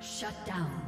Shut down.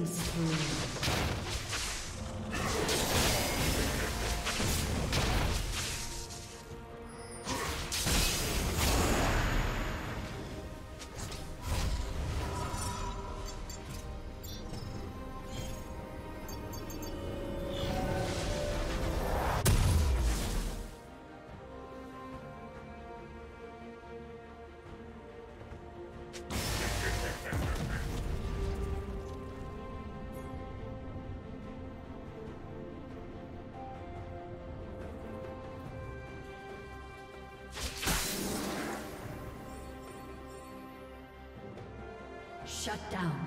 Killing spree. Shut down.